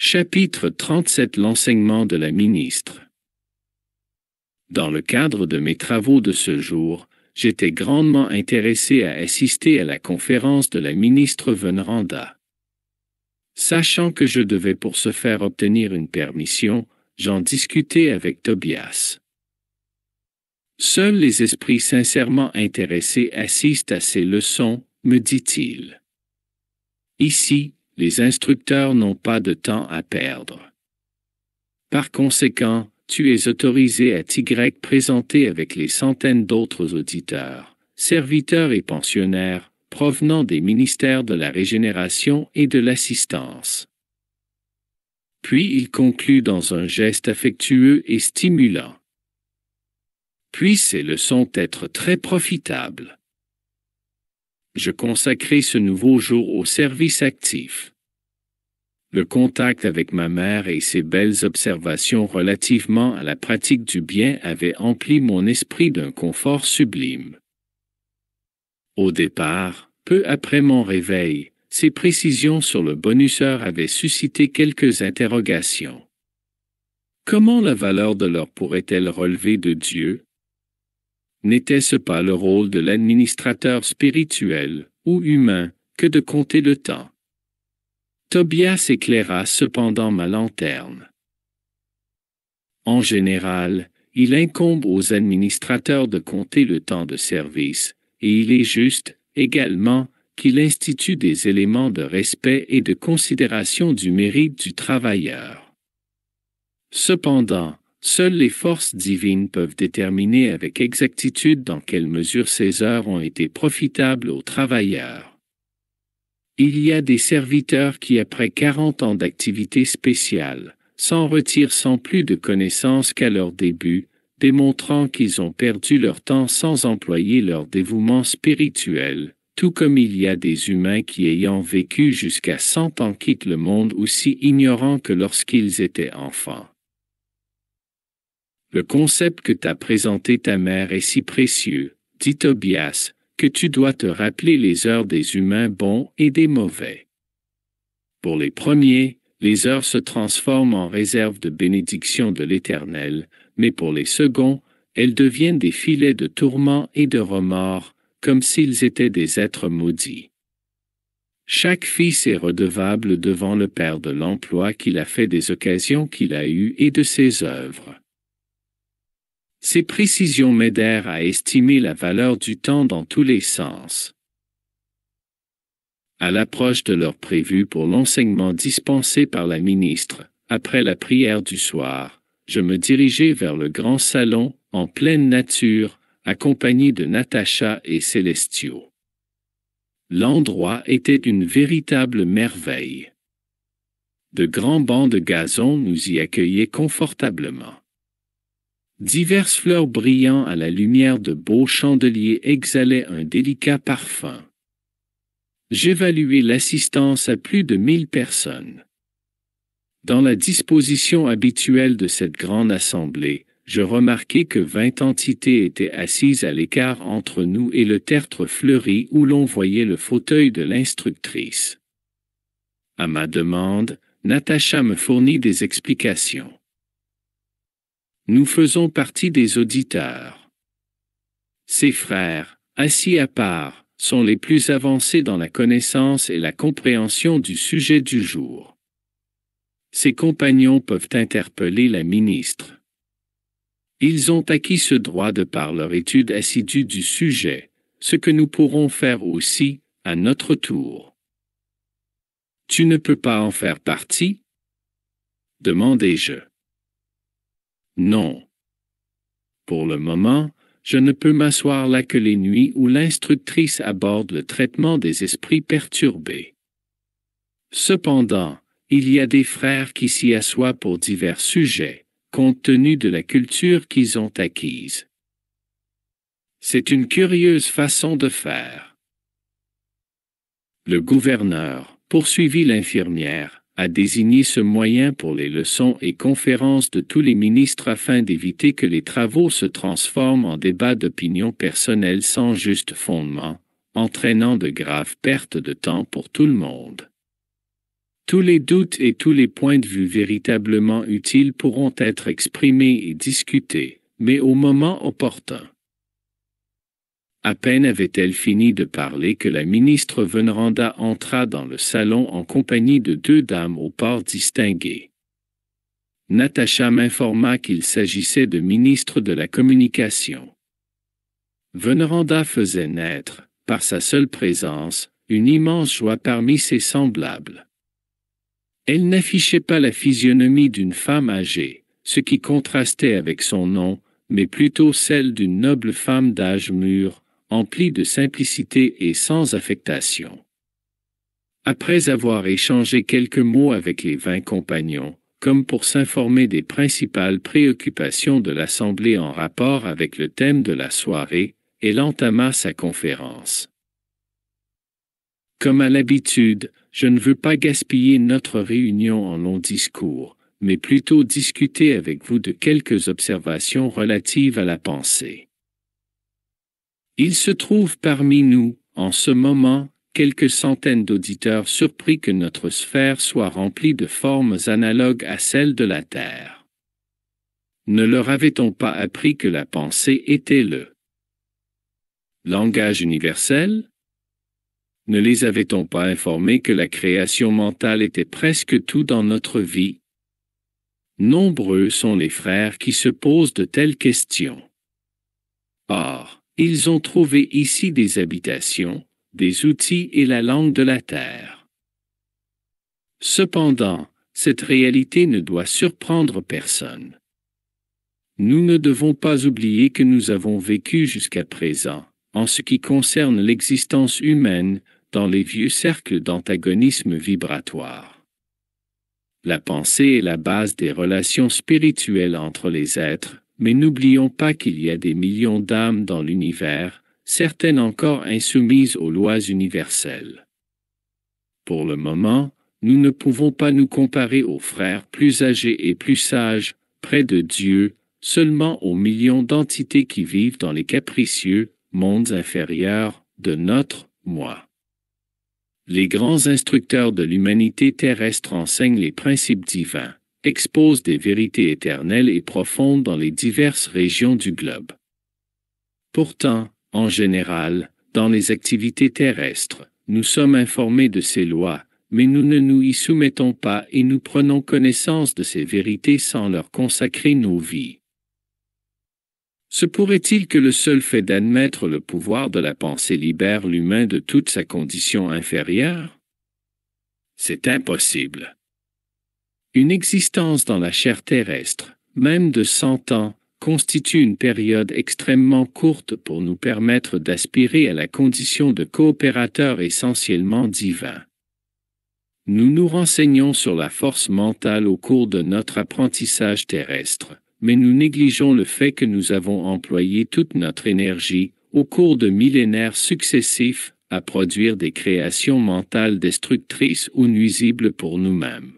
Chapitre 37 L'enseignement de la ministre Dans le cadre de mes travaux de ce jour, j'étais grandement intéressé à assister à la conférence de la ministre Veneranda. Sachant que je devais pour ce faire obtenir une permission, j'en discutais avec Tobias. Seuls les esprits sincèrement intéressés assistent à ces leçons, me dit-il. Ici, les instructeurs n'ont pas de temps à perdre. Par conséquent, tu es autorisé à t'y présenter avec les centaines d'autres auditeurs, serviteurs et pensionnaires, provenant des ministères de la régénération et de l'assistance. Puis il conclut dans un geste affectueux et stimulant. Puis ces leçons être très profitables je consacrai ce nouveau jour au service actif. Le contact avec ma mère et ses belles observations relativement à la pratique du bien avaient empli mon esprit d'un confort sublime. Au départ, peu après mon réveil, ces précisions sur le bonuseur avaient suscité quelques interrogations. Comment la valeur de l'or pourrait-elle relever de Dieu? N'était-ce pas le rôle de l'administrateur spirituel ou humain que de compter le temps? Tobias éclaira cependant ma lanterne. En général, il incombe aux administrateurs de compter le temps de service, et il est juste, également, qu'il institue des éléments de respect et de considération du mérite du travailleur. Cependant, Seules les forces divines peuvent déterminer avec exactitude dans quelle mesure ces heures ont été profitables aux travailleurs. Il y a des serviteurs qui, après quarante ans d'activité spéciale, s'en retirent sans plus de connaissances qu'à leur début, démontrant qu'ils ont perdu leur temps sans employer leur dévouement spirituel, tout comme il y a des humains qui ayant vécu jusqu'à cent ans quittent le monde aussi ignorants que lorsqu'ils étaient enfants. Le concept que t'a présenté ta mère est si précieux, dit Tobias, que tu dois te rappeler les heures des humains bons et des mauvais. Pour les premiers, les heures se transforment en réserves de bénédiction de l'Éternel, mais pour les seconds, elles deviennent des filets de tourments et de remords, comme s'ils étaient des êtres maudits. Chaque fils est redevable devant le Père de l'emploi qu'il a fait des occasions qu'il a eues et de ses œuvres. Ces précisions m'aidèrent à estimer la valeur du temps dans tous les sens. À l'approche de l'heure prévue pour l'enseignement dispensé par la ministre, après la prière du soir, je me dirigeai vers le grand salon, en pleine nature, accompagné de Natacha et Célestio. L'endroit était une véritable merveille. De grands bancs de gazon nous y accueillaient confortablement. Diverses fleurs brillant à la lumière de beaux chandeliers exhalaient un délicat parfum. J'évaluai l'assistance à plus de mille personnes. Dans la disposition habituelle de cette grande assemblée, je remarquai que vingt entités étaient assises à l'écart entre nous et le tertre fleuri où l'on voyait le fauteuil de l'instructrice. À ma demande, Natacha me fournit des explications. Nous faisons partie des auditeurs. Ces frères, assis à part, sont les plus avancés dans la connaissance et la compréhension du sujet du jour. Ces compagnons peuvent interpeller la ministre. Ils ont acquis ce droit de par leur étude assidue du sujet, ce que nous pourrons faire aussi, à notre tour. Tu ne peux pas en faire partie? Demandai-je. Non. Pour le moment, je ne peux m'asseoir là que les nuits où l'instructrice aborde le traitement des esprits perturbés. Cependant, il y a des frères qui s'y assoient pour divers sujets, compte tenu de la culture qu'ils ont acquise. C'est une curieuse façon de faire. Le gouverneur, poursuivit l'infirmière, a désigné ce moyen pour les leçons et conférences de tous les ministres afin d'éviter que les travaux se transforment en débats d'opinion personnelle sans juste fondement, entraînant de graves pertes de temps pour tout le monde. Tous les doutes et tous les points de vue véritablement utiles pourront être exprimés et discutés, mais au moment opportun. À peine avait-elle fini de parler que la ministre Veneranda entra dans le salon en compagnie de deux dames au port distingué. Natacha m'informa qu'il s'agissait de ministre de la Communication. Veneranda faisait naître, par sa seule présence, une immense joie parmi ses semblables. Elle n'affichait pas la physionomie d'une femme âgée, ce qui contrastait avec son nom, mais plutôt celle d'une noble femme d'âge mûr, emplie de simplicité et sans affectation. Après avoir échangé quelques mots avec les vingt compagnons, comme pour s'informer des principales préoccupations de l'Assemblée en rapport avec le thème de la soirée, elle entama sa conférence. Comme à l'habitude, je ne veux pas gaspiller notre réunion en longs discours, mais plutôt discuter avec vous de quelques observations relatives à la pensée. Il se trouve parmi nous, en ce moment, quelques centaines d'auditeurs surpris que notre sphère soit remplie de formes analogues à celles de la Terre. Ne leur avait-on pas appris que la pensée était le langage universel? Ne les avait-on pas informés que la création mentale était presque tout dans notre vie? Nombreux sont les frères qui se posent de telles questions. Or, ils ont trouvé ici des habitations, des outils et la langue de la terre. Cependant, cette réalité ne doit surprendre personne. Nous ne devons pas oublier que nous avons vécu jusqu'à présent, en ce qui concerne l'existence humaine, dans les vieux cercles d'antagonisme vibratoire. La pensée est la base des relations spirituelles entre les êtres, mais n'oublions pas qu'il y a des millions d'âmes dans l'univers, certaines encore insoumises aux lois universelles. Pour le moment, nous ne pouvons pas nous comparer aux frères plus âgés et plus sages, près de Dieu, seulement aux millions d'entités qui vivent dans les capricieux mondes inférieurs de notre moi. Les grands instructeurs de l'humanité terrestre enseignent les principes divins, exposent des vérités éternelles et profondes dans les diverses régions du globe. Pourtant, en général, dans les activités terrestres, nous sommes informés de ces lois, mais nous ne nous y soumettons pas et nous prenons connaissance de ces vérités sans leur consacrer nos vies. Se pourrait-il que le seul fait d'admettre le pouvoir de la pensée libère l'humain de toute sa condition inférieure? C'est impossible. Une existence dans la chair terrestre, même de cent ans, constitue une période extrêmement courte pour nous permettre d'aspirer à la condition de coopérateur essentiellement divin. Nous nous renseignons sur la force mentale au cours de notre apprentissage terrestre mais nous négligeons le fait que nous avons employé toute notre énergie, au cours de millénaires successifs, à produire des créations mentales destructrices ou nuisibles pour nous-mêmes.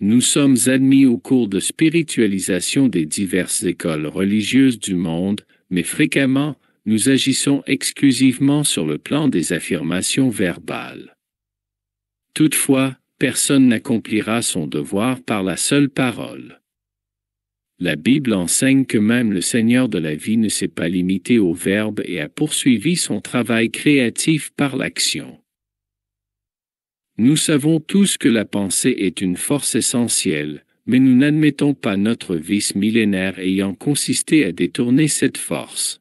Nous sommes admis au cours de spiritualisation des diverses écoles religieuses du monde, mais fréquemment, nous agissons exclusivement sur le plan des affirmations verbales. Toutefois, personne n'accomplira son devoir par la seule parole. La Bible enseigne que même le Seigneur de la vie ne s'est pas limité au Verbe et a poursuivi son travail créatif par l'action. Nous savons tous que la pensée est une force essentielle, mais nous n'admettons pas notre vice millénaire ayant consisté à détourner cette force.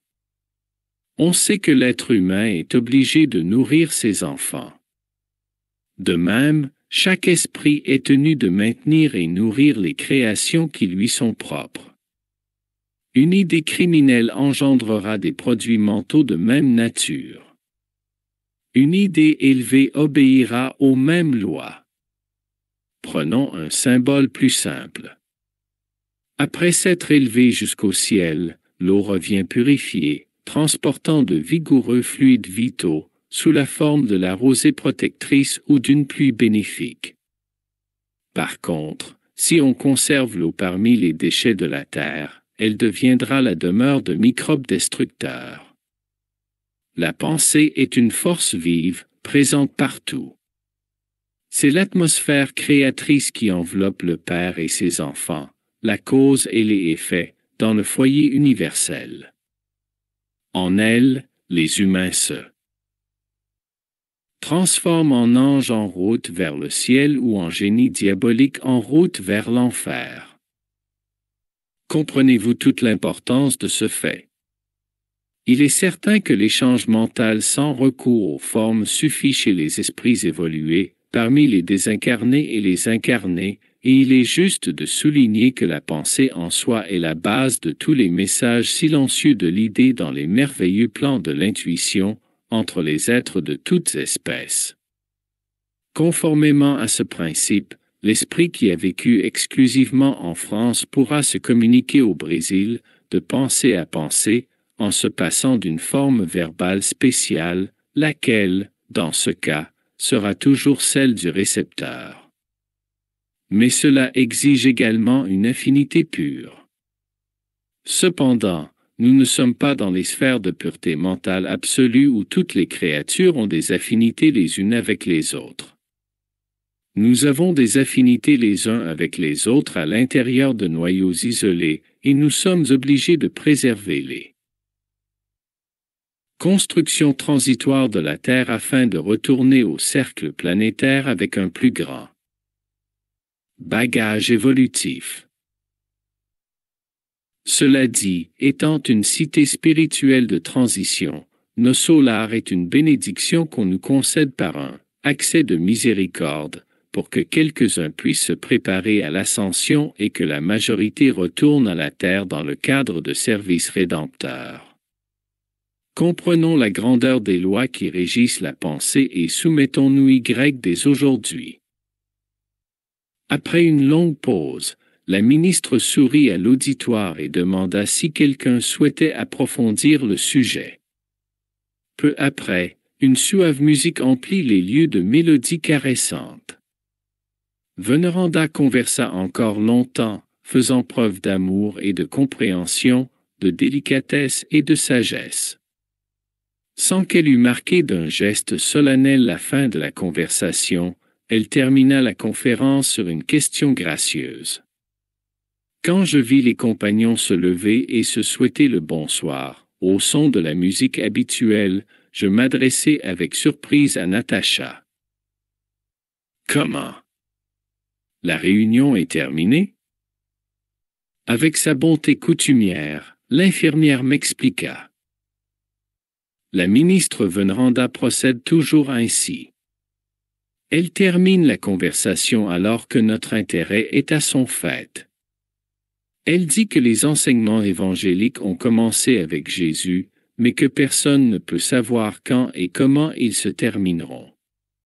On sait que l'être humain est obligé de nourrir ses enfants. De même, chaque esprit est tenu de maintenir et nourrir les créations qui lui sont propres. Une idée criminelle engendrera des produits mentaux de même nature. Une idée élevée obéira aux mêmes lois. Prenons un symbole plus simple. Après s'être élevé jusqu'au ciel, l'eau revient purifiée, transportant de vigoureux fluides vitaux, sous la forme de la rosée protectrice ou d'une pluie bénéfique. Par contre, si on conserve l'eau parmi les déchets de la terre, elle deviendra la demeure de microbes destructeurs. La pensée est une force vive, présente partout. C'est l'atmosphère créatrice qui enveloppe le Père et ses enfants, la cause et les effets, dans le foyer universel. En elle, les humains se transforment en anges en route vers le ciel ou en génie diabolique en route vers l'enfer. Comprenez-vous toute l'importance de ce fait? Il est certain que l'échange mental sans recours aux formes suffit chez les esprits évolués, parmi les désincarnés et les incarnés, et il est juste de souligner que la pensée en soi est la base de tous les messages silencieux de l'idée dans les merveilleux plans de l'intuition entre les êtres de toutes espèces. Conformément à ce principe, l'esprit qui a vécu exclusivement en France pourra se communiquer au Brésil, de pensée à pensée, en se passant d'une forme verbale spéciale, laquelle, dans ce cas, sera toujours celle du récepteur. Mais cela exige également une affinité pure. Cependant, nous ne sommes pas dans les sphères de pureté mentale absolue où toutes les créatures ont des affinités les unes avec les autres. Nous avons des affinités les uns avec les autres à l'intérieur de noyaux isolés, et nous sommes obligés de préserver les construction transitoire de la Terre afin de retourner au cercle planétaire avec un plus grand bagage évolutif. Cela dit, étant une cité spirituelle de transition, nos solars est une bénédiction qu'on nous concède par un accès de miséricorde, pour que quelques-uns puissent se préparer à l'ascension et que la majorité retourne à la terre dans le cadre de services rédempteurs. Comprenons la grandeur des lois qui régissent la pensée et soumettons-nous Y dès aujourd'hui. Après une longue pause, la ministre sourit à l'auditoire et demanda si quelqu'un souhaitait approfondir le sujet. Peu après, une suave musique emplit les lieux de mélodies caressantes. Veneranda conversa encore longtemps, faisant preuve d'amour et de compréhension, de délicatesse et de sagesse. Sans qu'elle eût marqué d'un geste solennel la fin de la conversation, elle termina la conférence sur une question gracieuse. Quand je vis les compagnons se lever et se souhaiter le bonsoir, au son de la musique habituelle, je m'adressai avec surprise à Natacha. Comment? La réunion est terminée? Avec sa bonté coutumière, l'infirmière m'expliqua. La ministre Venranda procède toujours ainsi. Elle termine la conversation alors que notre intérêt est à son fait. Elle dit que les enseignements évangéliques ont commencé avec Jésus, mais que personne ne peut savoir quand et comment ils se termineront.